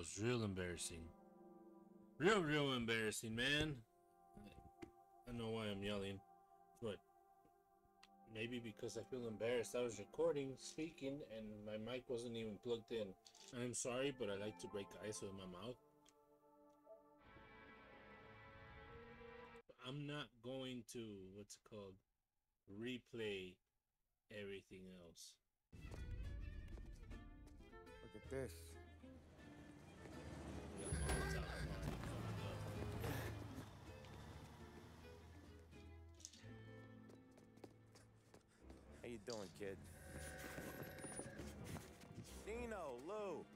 was real embarrassing. Real, real embarrassing, man. I know why I'm yelling, but maybe because I feel embarrassed. I was recording, speaking, and my mic wasn't even plugged in. I'm sorry, but I like to break ice with my mouth. I'm not going to, what's it called, replay everything else. Look at this. Doing, kid? Dino, Lou.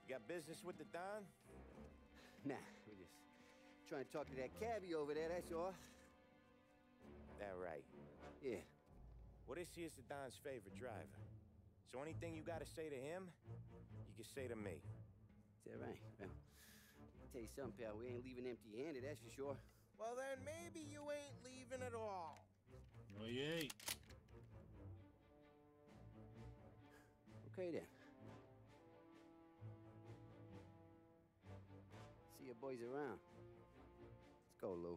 You got business with the Don? Nah, we're just trying to talk to that cabbie over there, that's all. That right. Yeah. Well, this here's the Don's favorite driver. So anything you gotta say to him, you can say to me. Is that right? Well, I'll tell you something, pal. We ain't leaving empty-handed, that's for sure. Well, then maybe you ain't leaving at all. No, you yay. Okay, then. See your boys around. Let's go, Lou.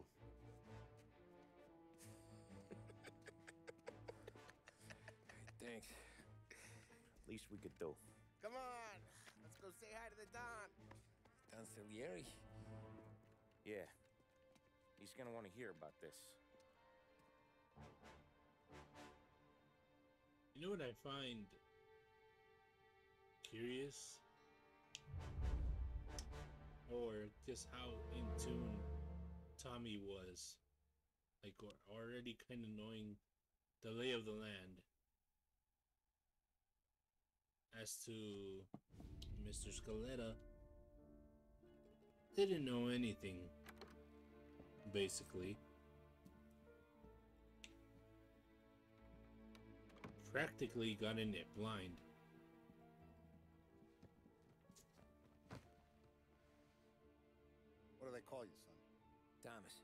Thanks. At least we could do. Come on, let's go say hi to the Don. Don Salieri? Yeah. He's gonna want to hear about this. You know what I find curious? Or just how in tune Tommy was. Like, already kind of knowing the lay of the land. As to Mr. Scaletta, didn't know anything, basically. Practically got in it blind. Call you, son? Thomas.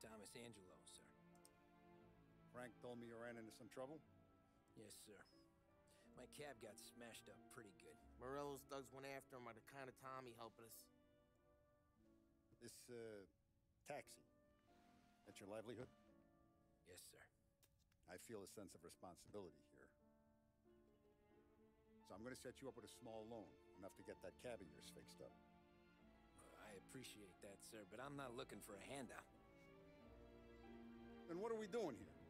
Thomas Angelo, sir. Frank told me you ran into some trouble? Yes, sir. My cab got smashed up pretty good. Morello's thugs went after him on kind of Tommy helping us. This, uh, taxi. That's your livelihood? Yes, sir. I feel a sense of responsibility here. So I'm gonna set you up with a small loan, enough to get that cab of yours fixed up. Well, I appreciate that, sir, but I'm not looking for a handout. Then what are we doing here?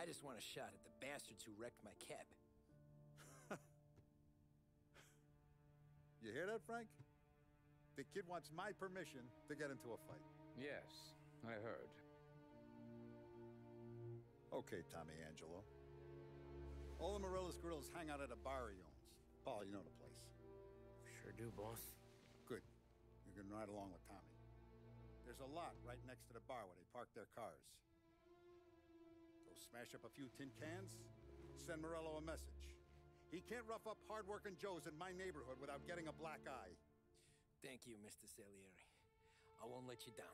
I just want a shot at the bastards who wrecked my cab. You hear that, Frank? The kid wants my permission to get into a fight. Yes, I heard. Okay, Tommy Angelo. All the Morello's girls hang out at a bar he owns. Paul, you know the place. Sure do, boss. You ride along with Tommy. There's a lot right next to the bar where they park their cars. Go smash up a few tin cans, send Morello a message. He can't rough up hard-working Joes in my neighborhood without getting a black eye. Thank you, Mr. Salieri. I won't let you down.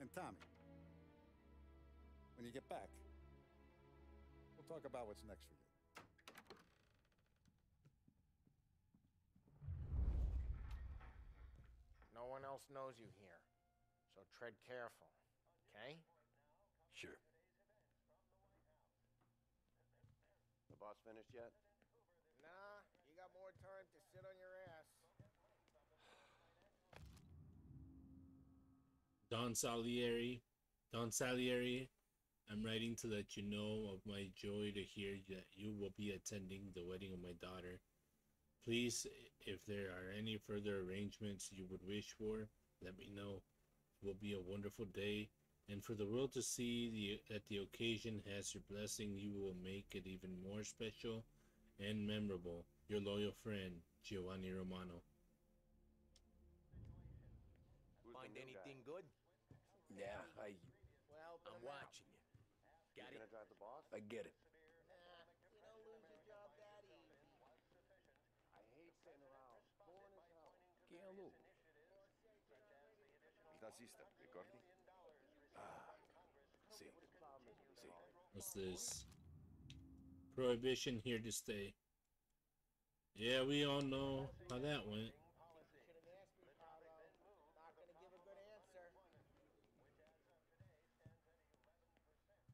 And Tommy, when you get back, we'll talk about what's next for you. No one else knows you here, so tread careful, okay? Sure. The boss finished yet? Nah, you got more time to sit on your ass. Don Salieri, Don Salieri, I'm writing to let you know of my joy to hear that you will be attending the wedding of my daughter. Please, if there are any further arrangements you would wish for, let me know. It will be a wonderful day, and for the world to see the, that the occasion has your blessing, you will make it even more special and memorable. Your loyal friend, Giovanni Romano. Find anything good? Yeah, I Well, I'm watching you. You Got it? gonna drive the boss? I get it. Nah, you don't lose your job that easy. I hate sitting around. Boring as hell. Che è lui? Il nazista, ricordi? Ah, sì, sì. Lo What's this? Prohibition here to stay. Yeah, we all know how that went.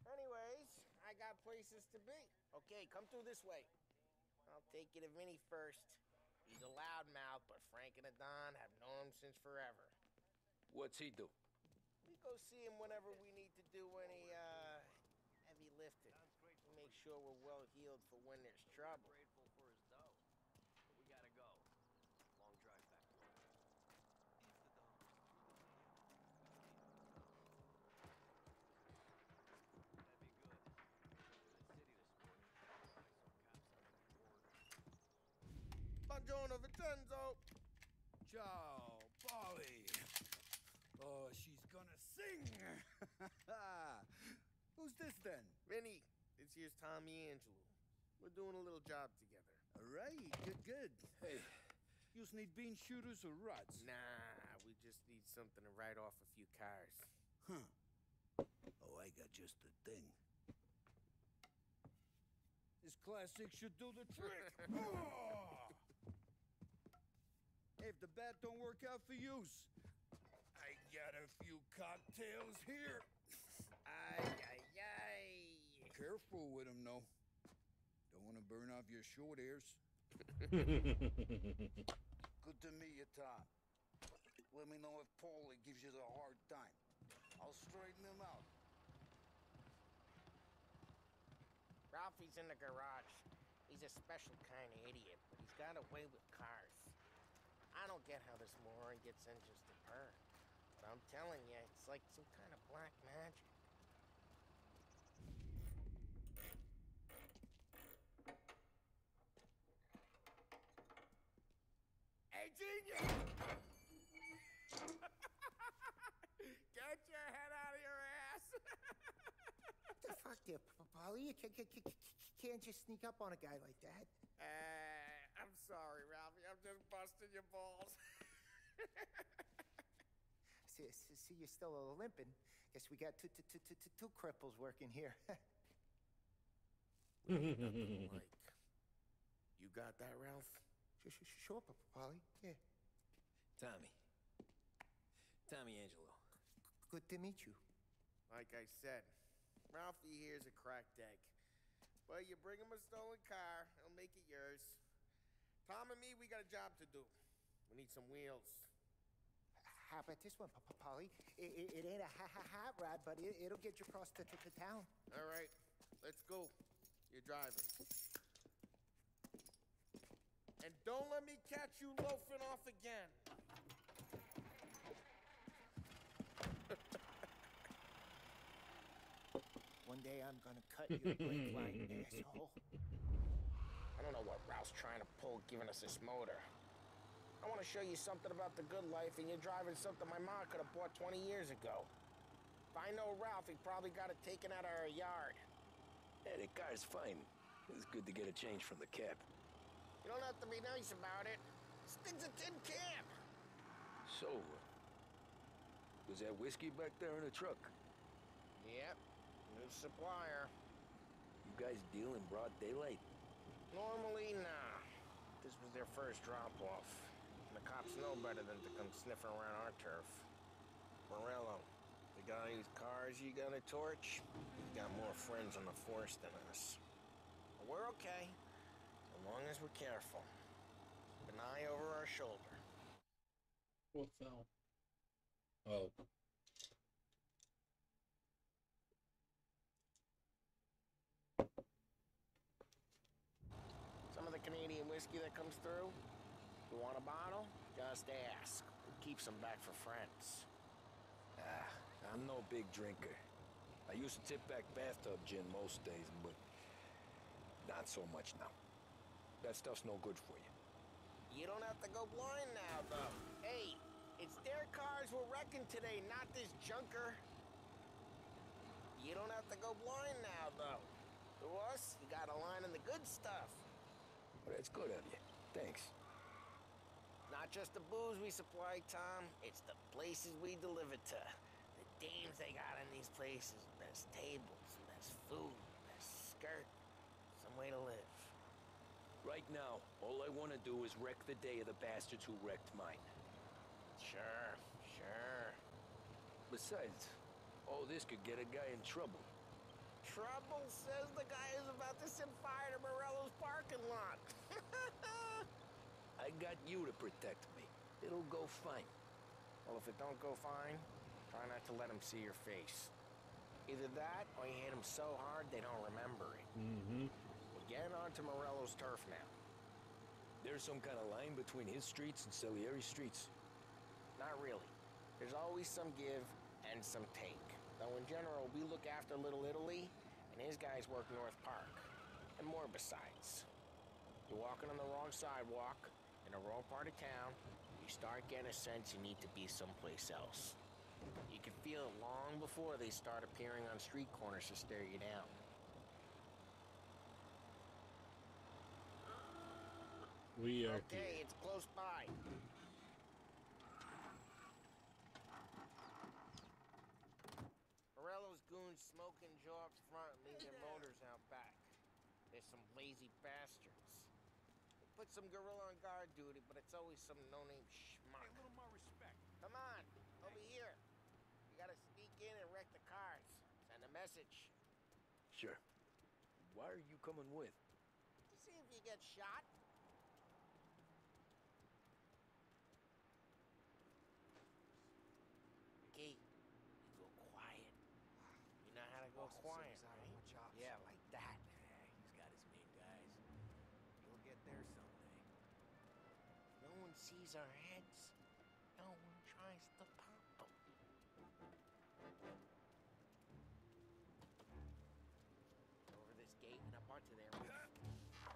Anyways, I got places to be. Okay, come through this way. I'll take you to Vinny first. He's a loudmouth, but Frank and Adon have known him since forever. What's he do? We go see him whenever we need to do any, uh, heavy lifting. We make sure we're well heeled for when there's trouble. Grateful for his dough, but we gotta go. Long drive back. Buongiorno, Vincenzo! Ciao, Paulie. Oh, she's gonna sing. Who's this then? Vinny, this here's Tommy Angelo. We're doing a little job together. All right, good, good. Hey, you need bean shooters or rods? Nah, we just need something to write off a few cars. Huh. Oh, I got just the thing. This classic should do the trick. Oh! If the bat don't work out for use, I got a few cocktails here. Ay. Careful with them, though. Don't want to burn off your short hairs. Good to meet you, Tom. Let me know if Paulie gives you the hard time. I'll straighten him out. Ralphie's in the garage. He's a special kind of idiot, but he's got a way with cars. I don't get how this moron gets engines to burn. But I'm telling you, it's like some kind of black magic. Genius! Get your head out of your ass! the fuck there, Paulie? You ca- ca- ca- ca- can't just sneak up on a guy like that. Uh, I'm sorry, Ralphie. I'm just busting your balls. See, see, see, you're still limping. Guess we got two, two, two, two, two, two cripples working here. like, you got that, Ralph? Sure, Paulie. Yeah. Tommy. Tommy Angelo. Good to meet you. Like I said, Ralphie here's a cracked egg. But you bring him a stolen car, he'll make it yours. Tom and me, we got a job to do. We need some wheels. How about this one, P- P- Paulie? It, it, it ain't a ha ha hot rod, but it, it'll get you across to, to, to town. All right, let's go. You're driving. And don't let me catch you loafing off again. One day I'm gonna cut your brake line, asshole. I don't know what Ralph's trying to pull giving us this motor. I want to show you something about the good life, and you're driving something my mom could have bought 20 years ago. If I know Ralph, he probably got it taken out of our yard. Yeah, the car's fine. It's good to get a change from the cab. You don't have to be nice about it. This thing's a tin can. So, was that whiskey back there in the truck? Yep, new supplier. You guys deal in broad daylight? Normally, nah. This was their first drop-off. The cops know better than to come sniffing around our turf. Morello, the guy whose cars you gonna torch, he's got more friends on the force than us. But we're okay, long as we're careful. Keep an eye over our shoulder. What fell? Oh. Some of the Canadian whiskey that comes through, you want a bottle? Just ask. Who keeps them back for friends? Ah, I'm no big drinker. I used to tip back bathtub gin most days, but not so much now. That stuff's no good for you. You don't have to go blind now, though. Hey, it's their cars we're wrecking today, not this junker. You don't have to go blind now, though. To us, you got a line in the good stuff. Well, that's good of you. Thanks. Not just the booze we supply, Tom. It's the places we deliver to. The dames they got in these places. Best tables, best food. Right now, all I want to do is wreck the day of the bastards who wrecked mine. Sure, sure. Besides, all this could get a guy in trouble. Trouble says the guy is about to set fire to Morello's parking lot. I got you to protect me. It'll go fine. well, if it don't go fine, try not to let him see your face. Either that, or you hit him so hard they don't remember it. Mm-hmm. Getting onto Morello's turf now. There's some kind of line between his streets and Salieri streets. Not really. There's always some give and some take. Though in general, we look after Little Italy, and his guys work North Park. And more besides. You're walking on the wrong sidewalk, in the wrong part of town, you start getting a sense you need to be someplace else. You can feel it long before they start appearing on street corners to stare you down. We are Okay, it's close by. Morello's goons smoke and jaw up front and leave their motors out back. There's some lazy bastards. They put some gorilla on guard duty, but it's always some no-name schmuck. a little more respect. Come on, over here. You gotta sneak in and wreck the cars. Send a message. Sure. Why are you coming with? To see if you get shot. Key, you go quiet. You know how to go quiet, right? Yeah, like that. He's got his main guys. He'll get there someday. No one sees our heads. No one tries to pop them. Over this gate and up onto their roof.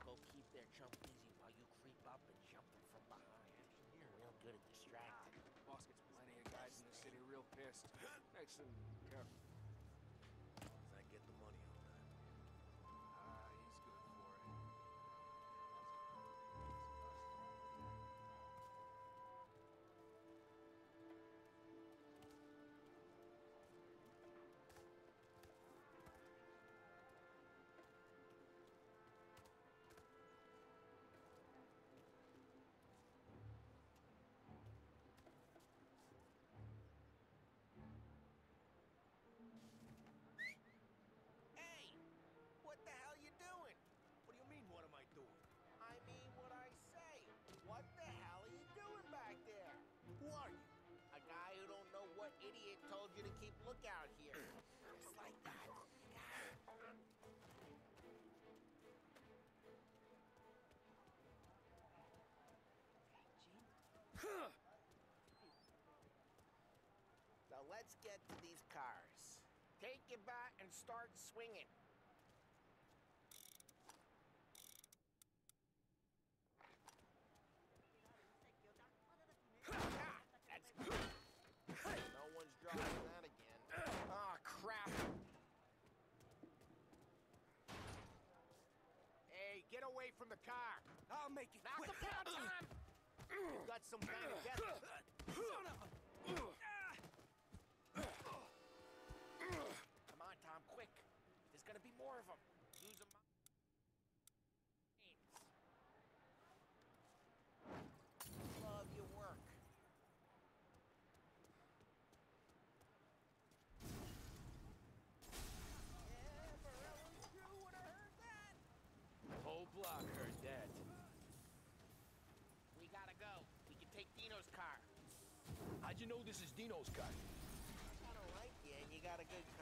Go keep their chump busy while you creep up and jump them from behind. You're real good at distracting. Boss gets plenty of guys in the city real pissed. Makes them careful. Let's get to these cars. Take your bat and start swinging. Ah, that's good. No one's dropping that again. Ah, crap. Hey, get away from the car. I'll make it Knock quick. him down, Tom! You got some kind of death. Son of a... Come on, Tom, quick. There's gonna be more of them. Use them. Love your work. Yeah, Morello's crew would have heard that. Whole block heard that. We gotta go. We can take Dino's car. How'd you know this is Dino's car? I don't like you, and you got a good car.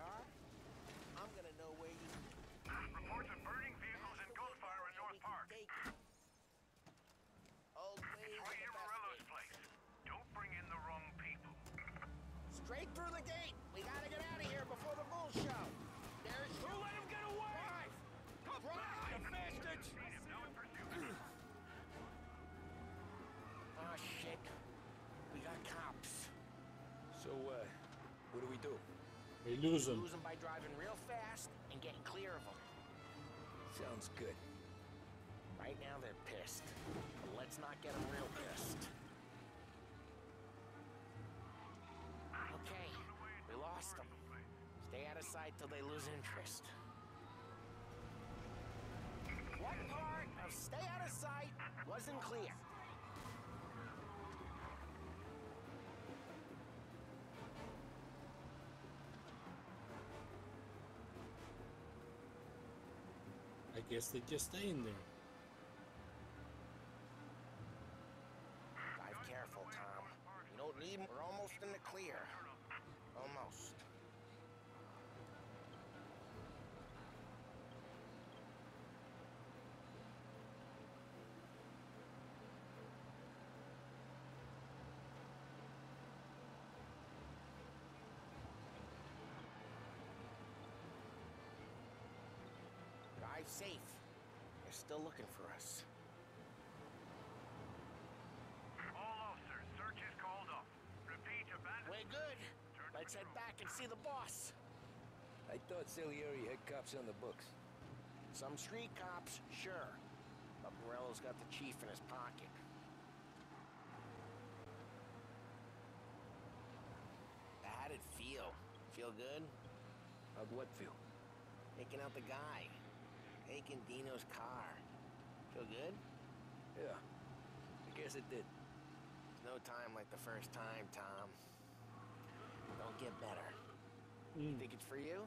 So, uh, what do we do? We lose them. Lose them by driving real fast and getting clear of them. Sounds good. Right now they're pissed. But let's not get them real pissed. Okay, we lost them. Stay out of sight till they lose interest. What part of stay out of sight wasn't clear. I guess they just stay in there. Drive careful, Tom. You don't need. We're almost in the clear. Almost. Drive safe. They're still looking for us. All officers, search is called off. Repeat, abandon. We're good. Let's head back and see the boss. I thought Salieri had cops on the books. Some street cops, sure. But Morello's got the chief in his pocket. How'd it feel? Feel good? How'd what feel? Taking out the guy. Taking Dino's car. Feel good? Yeah. I guess it did. There's no time like the first time, Tom. Don't get better. You mm. think it's for you?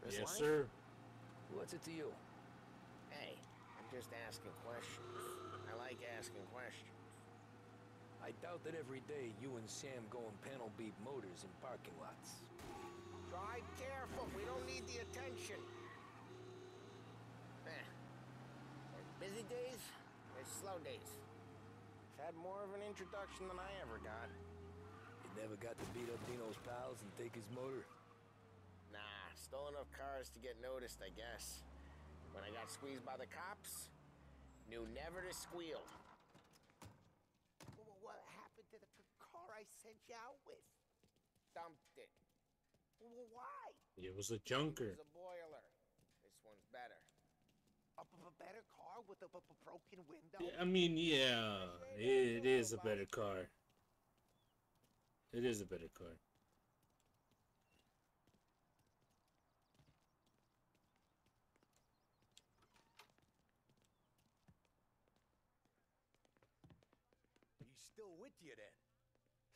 This Yes, life? sir. What's it to you? Hey, I'm just asking questions. I like asking questions. I doubt that every day you and Sam go and panel beat motors in parking lots. Drive careful. We don't need the attention. Eh. There's busy days, there's slow days. Had more of an introduction than I ever got. You never got to beat up Dino's pals and take his motor? Nah, stole enough cars to get noticed, I guess. When I got squeezed by the cops, knew never to squeal. Wh- What happened to the car I sent you out with? Dumped it. Why? It was a junker. It was a boiler. This one's better. A, b- b- better car with a b- b- broken window? I mean, yeah, it is a better car. It is a better car. He's still with you then.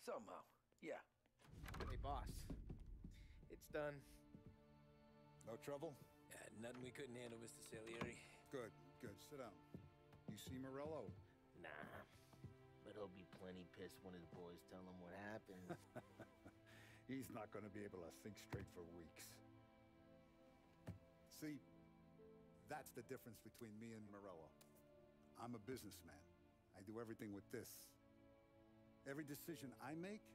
Somehow, yeah. Hey, boss. It's done. No trouble? Yeah, nothing we couldn't handle, Mr. Salieri. Good, good. Sit down. You see Morello? Nah. But he'll be plenty pissed when his boys tell him what happened. He's not going to be able to think straight for weeks. See, that's the difference between me and Morello. I'm a businessman. I do everything with this. Every decision I make,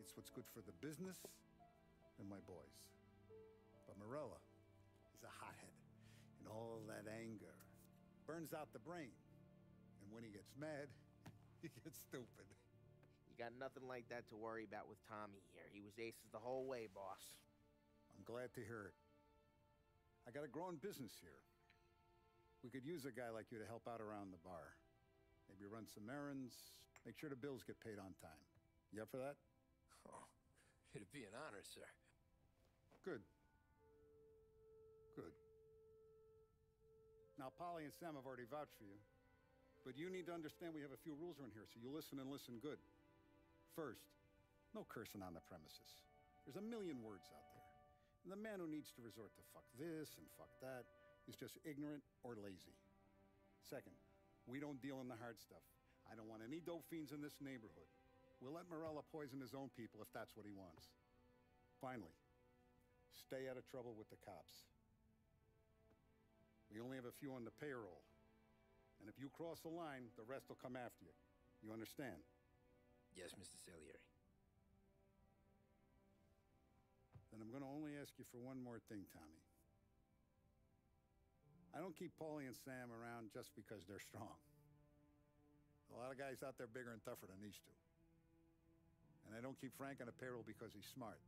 it's what's good for the business and my boys. But Morello is a hothead, all that anger burns out the brain. And when he gets mad, he gets stupid. you got nothing like that to worry about with Tommy here. He was aces the whole way, boss. I'm glad to hear it. I got a growing business here. We could use a guy like you to help out around the bar. Maybe run some errands, make sure the bills get paid on time. You up for that? Oh, it'd be an honor, sir. Good. Good. Now, Paulie and Sam have already vouched for you. But you need to understand we have a few rules around here, so you listen and listen good. First, no cursing on the premises. There's a million words out there. And the man who needs to resort to fuck this and fuck that is just ignorant or lazy. Second, we don't deal in the hard stuff. I don't want any dope fiends in this neighborhood. We'll let Morello poison his own people if that's what he wants. Finally, stay out of trouble with the cops. We only have a few on the payroll. And if you cross the line, the rest will come after you. You understand? Yes, Mr. Salieri. Then I'm going to only ask you for one more thing, Tommy. I don't keep Paulie and Sam around just because they're strong. A lot of guys out there bigger and tougher than these two. And I don't keep Frank on the payroll because he's smart.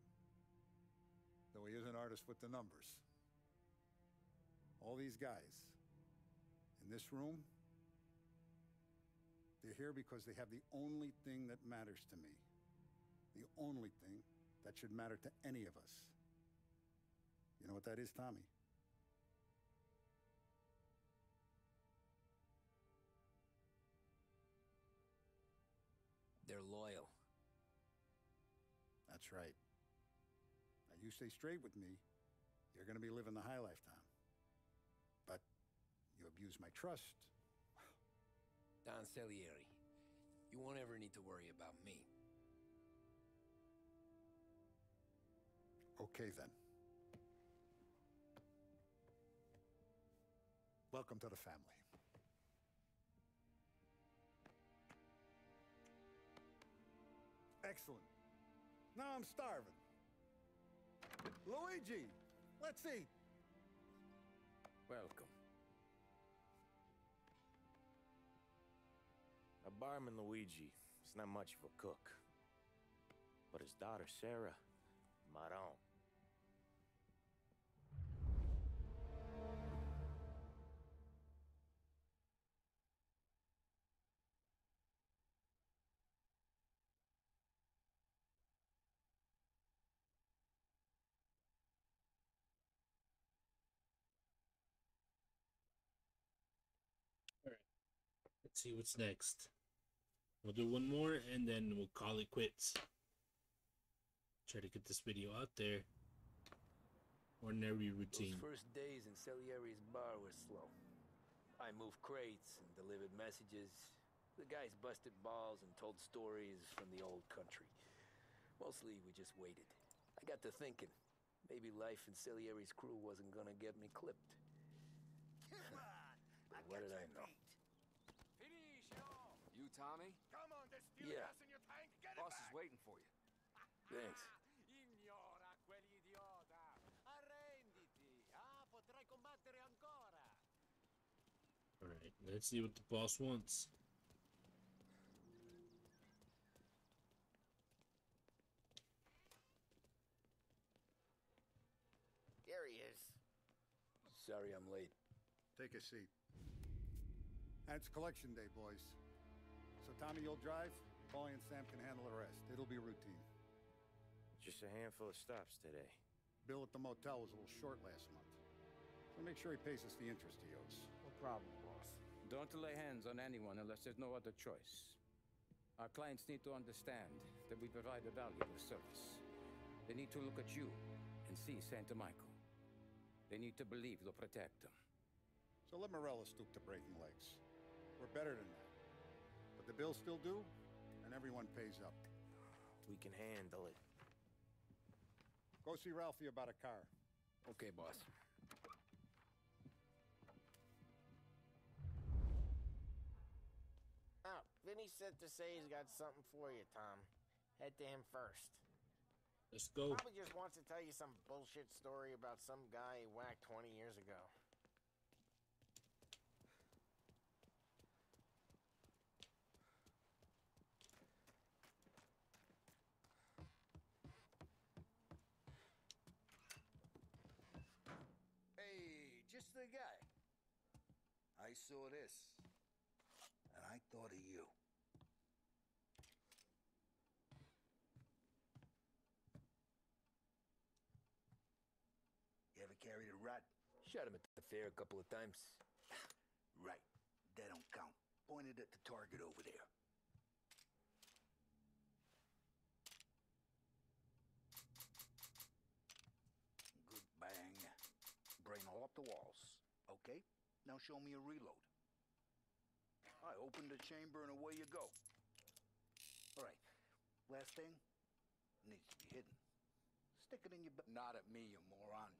Though he is an artist with the numbers. All these guys in this room, they're here because they have the only thing that matters to me. The only thing that should matter to any of us. You know what that is, Tommy? they're loyal. That's right. Now, you stay straight with me, you're going to be living the high life, Tom. But you abuse my trust. Don Salieri, you won't ever need to worry about me. Okay, then. Welcome to the family. Excellent. Now I'm starving. Luigi, let's eat. Welcome. Barman Luigi is not much of a cook. But his daughter Sarah, Maron. Let's see what's next. We'll do one more and then we'll call it quits. Try to get this video out there. Ordinary routine. Those first days in Salieri's bar were slow. I moved crates and delivered messages. The guys busted balls and told stories from the old country. Mostly, we just waited. I got to thinking, maybe life in Salieri's crew wasn't gonna get me clipped. Come But what did I know? You, Tommy? Come on, there's still Yeah. gas in your tank. Get Boss it is back. waiting for you. Thanks. Ignora quell'idiota! Arrenditi! Ah, potrai combattere ancora! Alright, let's see what the boss wants. There he is. Sorry I'm late. Take a seat. And it's collection day, boys. So, Tommy, you'll drive. Paulie and Sam can handle the rest. It'll be routine. Just a handful of stops today. Bill at the motel was a little short last month. So make sure he pays us the interest he owes. No problem, boss. Don't lay hands on anyone unless there's no other choice. Our clients need to understand that we provide a valuable service. They need to look at you and see Santa Michael. They need to believe you'll protect them. So let Morello stoop to breaking legs. We're better than that. But the bill's still due, and everyone pays up. We can handle it. Go see Ralphie about a car. Okay, boss. Oh, Vinny said to say he's got something for you, Tom. Head to him first. Let's go. Probably just wants to tell you some bullshit story about some guy he whacked 20 years ago. Hey, just the guy. I saw this, and I thought of you. You ever carried a rat? Shot him at the fair a couple of times. Right. That don't count. Pointed at the target over there. Good bang. Brain all up the walls. Now show me a reload. I open the chamber and away you go. All right, last thing needs to be hidden. Stick it in your. ba- Not at me, you moron.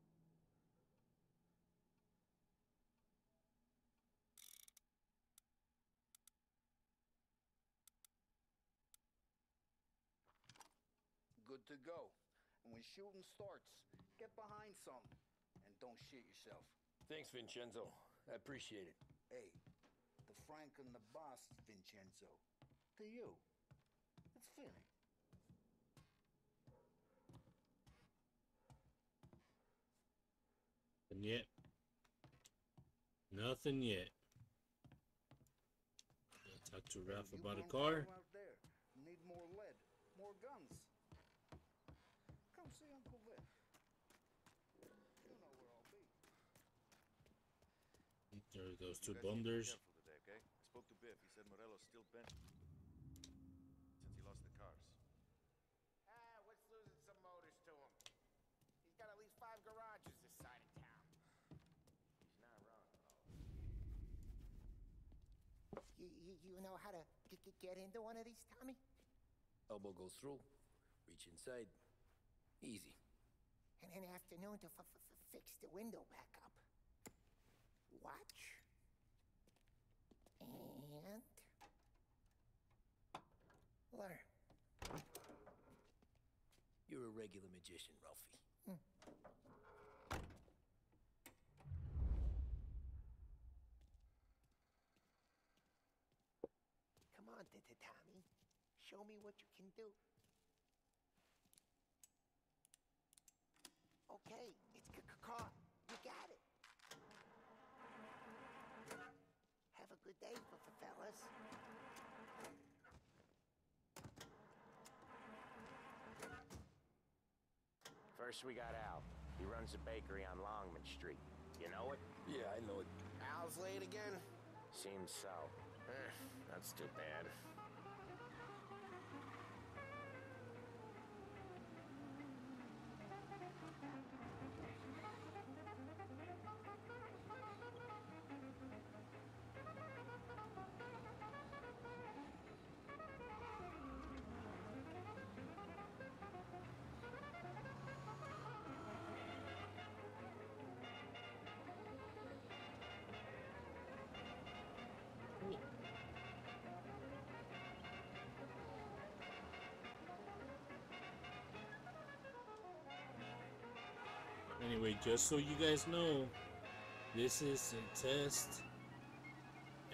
Good to go. And when shooting starts, get behind some and don't shit yourself. Thanks, Vincenzo. I appreciate it. Hey, the Frank and the boss, Vincenzo. To you. It's Vinny. Nothing yet. Nothing yet. Talk to Ralph You about a car. go Out there. Need more lead, more guns. There's those two bonders. Today, okay? I spoke to Biff. He said Morello's still bent since he lost the cars. Ah, what's losing some motors to him? He's got at least five garages this side of town. He's not wrong. You, you, you know how to get, get into one of these, Tommy? Elbow goes through, reach inside. Easy. And an afternoon to fix the window back up. Watch. And... Learn. You're a regular magician, Ralphie. Hmm. Come on, T- T- Tommy. Show me what you can do. Okay, it's caught. You got it. Have a good day, f- f- fellas. First, we got Al. He runs a bakery on Longman Street. You know it? Yeah, I know it. Al's late again? Seems so. Eh, that's too bad. Anyway, just so you guys know, this is a test.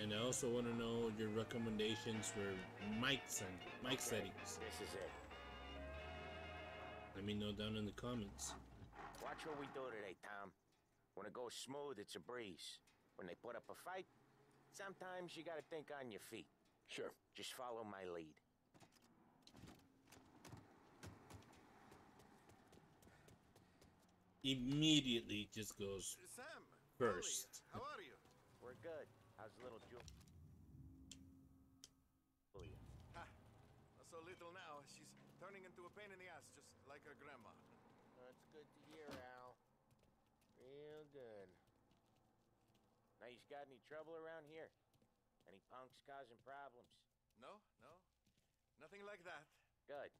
And I also want to know your recommendations for mics and mic Okay, settings. This is it. Let me know down in the comments. Watch what we do today, Tom. When it goes smooth, it's a breeze. When they put up a fight, sometimes you gotta think on your feet. Sure. Just follow my lead. Immediately just goes Sam, first. how are you? We're good. How's little Jewel? Julia? Ha, so little now. She's turning into a pain in the ass, just like her grandma. That's good to hear, Al. Real good. Now, you got any trouble around here? Any punks causing problems? No, no, nothing like that. Good.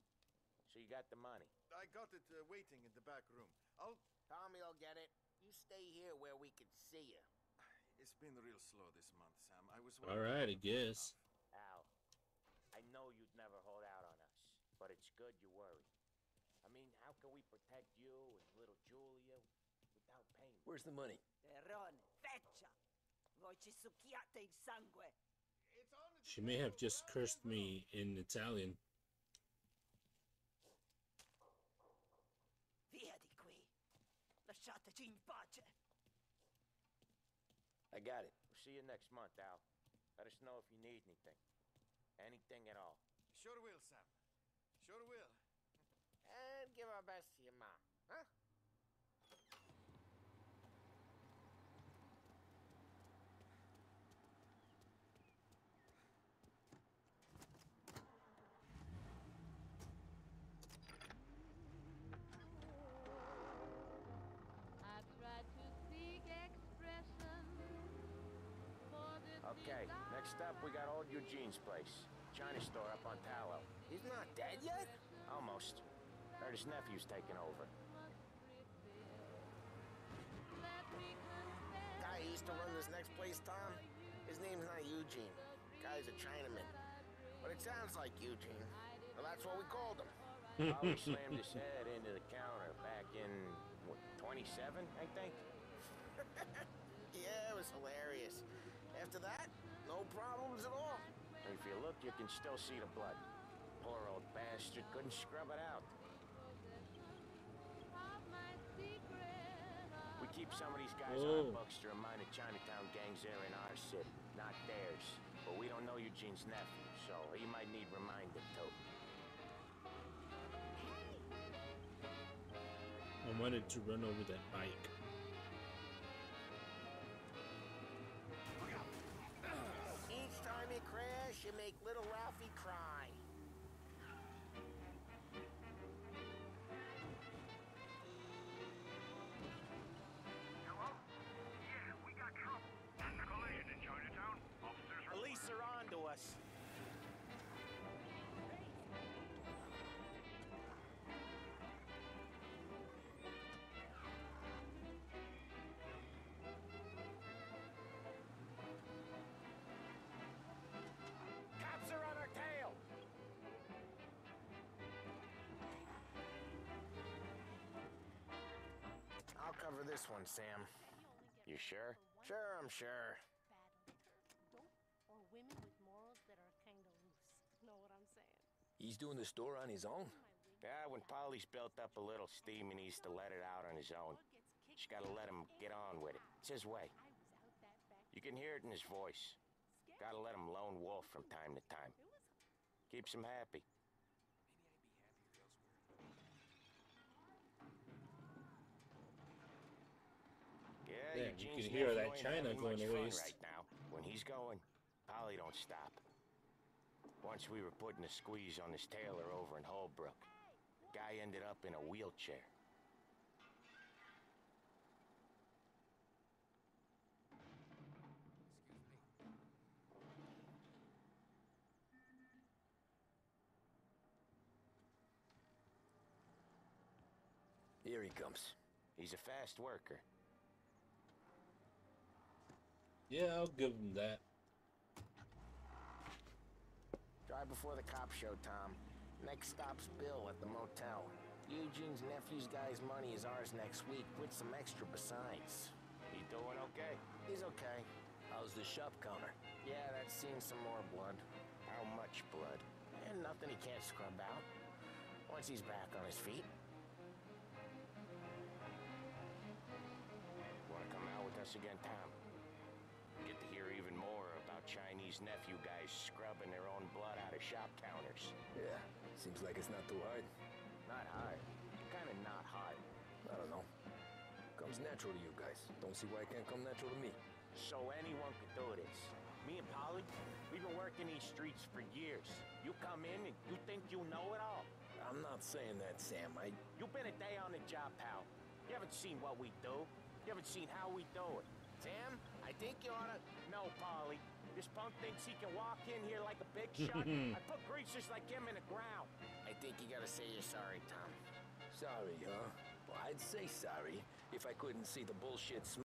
So you got the money. I got it uh, waiting in the back room. I'll. Tommy will get it. You stay here where we can see you. It's been real slow this month, Sam. I was. All right, I guess. Al, I know you'd never hold out on us, but it's good you worry. I mean, how can we protect you and little Julia without paying? Where's the money? Terrone, feccia! Voi ci succhiate il sangue! She may have just cursed me in Italian. I got it. We'll see you next month, Al. Let us know if you need anything. Anything at all. Sure will, Sam. Sure will. And give our best to your mom, huh? I tried to seek expression for this Okay, next up we got old Eugene's place. China store up on Tallow. He's not dead yet? Almost. Heard his nephew's taking over. Guy used to run this next place, Tom. His name's not Eugene. Guy's a Chinaman. But it sounds like Eugene. Well, that's what we called him. Always slammed his head into the counter back in, what, 27, I think? yeah, it was hilarious. After that, no problems at all. If you look, you can still see the blood. Poor old bastard couldn't scrub it out. We keep some of these guys on Oh. our books to remind the Chinatown gangs there in our city, not theirs. But we don't know Eugene's nephew, so he might need reminded too. I wanted to run over that bike. You make little Ralphie cry. This one, Sam. You sure? Sure, I'm sure. Or women with morals that are kind of loose. Know what I'm saying? He's doing the store on his own? Yeah, when Paulie's built up a little steam, he needs to let it out on his own. Just gotta let him get on with it. It's his way. You can hear it in his voice. Gotta let him lone wolf from time to time. Keeps him happy. Yeah, Damn, you can hear that China going much to fun waste. Right now, when he's going, Paulie don't stop. Once we were putting a squeeze on this tailor over in Holbrook. Guy ended up in a wheelchair. Here he comes. He's a fast worker. Yeah, I'll give him that. Drive before the cops show, Tom. Next stop's Bill at the motel. Eugene's nephew's guy's money is ours next week, with some extra besides. He doing okay? He's okay. How's the shop counter? Yeah, that's seen some more blood. How much blood? And nothing he can't scrub out. Once he's back on his feet. Wanna come out with us again, Tom? Chinese nephew guys scrubbing their own blood out of shop counters. Yeah, seems like it's not too hard. Not hard. Kinda not hard. I don't know. Comes natural to you guys. Don't see why it can't come natural to me. So anyone could do this. Me and Paulie, we've been working these streets for years. You come in and you think you know it all. I'm not saying that, Sam. I. You've been a day on the job, pal. You haven't seen what we do. You haven't seen how we do it. Sam, I think you oughta. No, Paulie. This punk thinks he can walk in here like a big shot. I put greasers like him in the ground. I think you gotta say you're sorry, Tom. Sorry, huh? Well, I'd say sorry if I couldn't see the bullshit sm-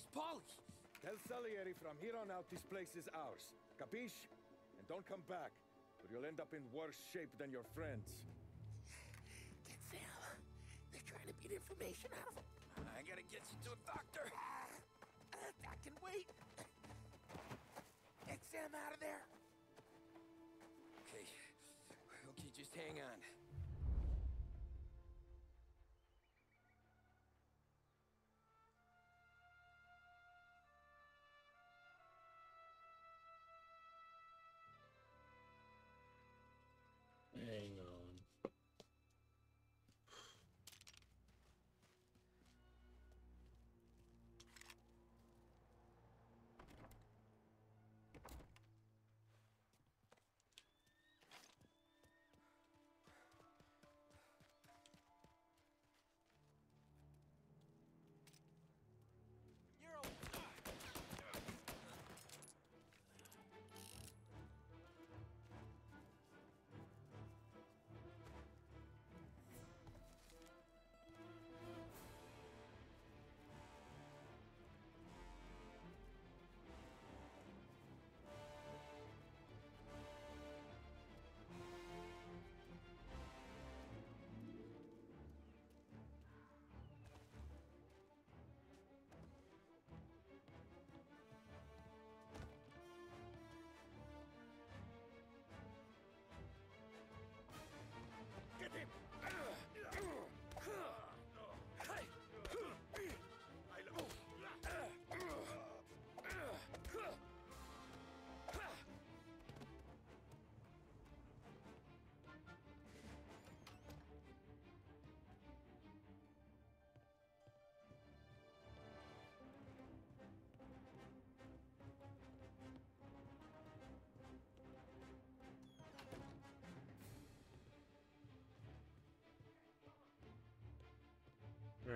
Christ, Paulie! Tell Salieri from here on out this place is ours. Capiche? And don't come back, or you'll end up in worse shape than your friends. Get Phil. They're trying to beat information out of him. I gotta get you to a doctor. Uh, I can wait. Get Sam out of there. Okay. Okay, just hang on. Hang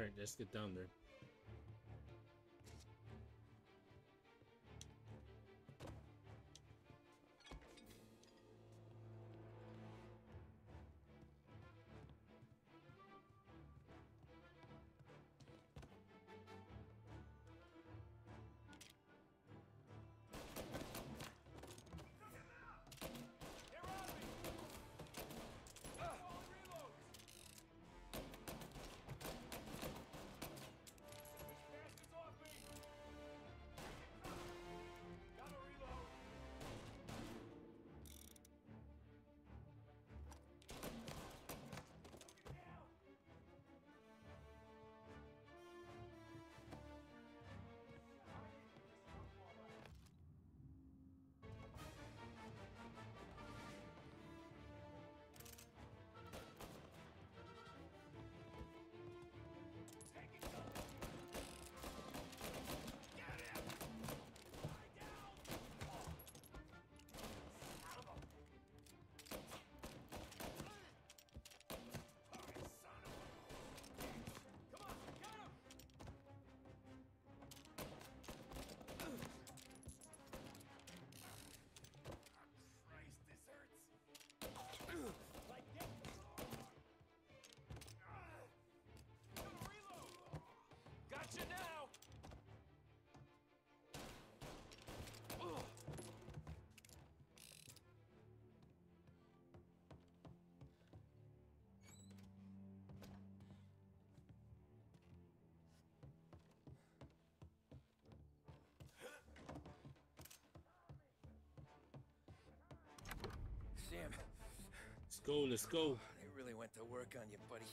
Alright, let's get down there. Gotcha now! Sam, Let's go, let's go. they really went to work on you, buddy.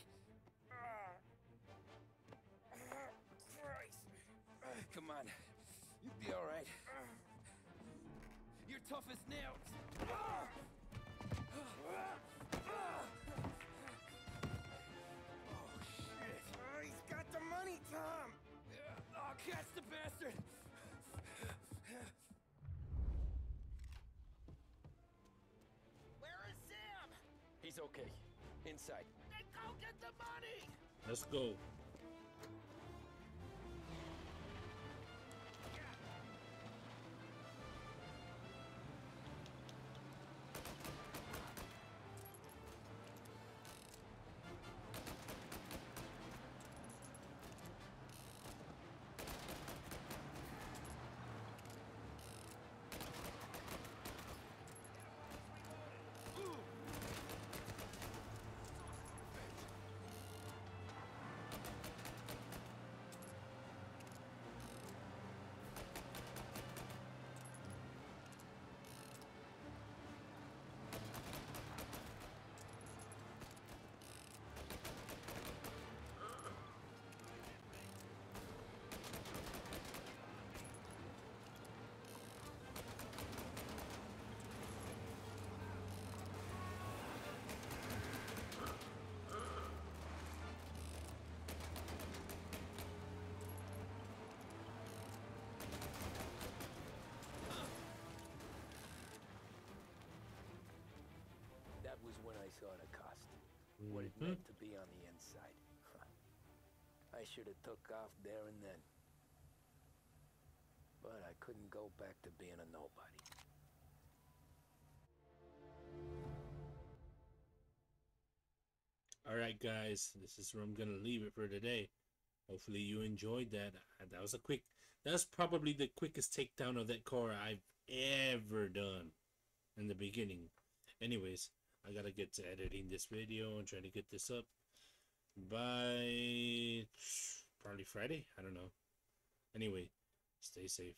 Come on. You'll be all right. You're tough as nails. Oh, shit. he's got the money, Tom! Oh, catch the bastard! Where is Sam? He's okay. Inside. Then go get the money! Let's go. Was when I saw the cost. What it Mhm. meant to be on the inside. I should have took off there and then. But I couldn't go back to being a nobody. All right, guys, this is where I'm gonna leave it for today. Hopefully, you enjoyed that. Uh, That was a quick. That's probably the quickest takedown of that car I've ever done in the beginning. Anyways, I gotta get to editing this video and trying to get this up by probably Friday. I don't know. Anyway, stay safe.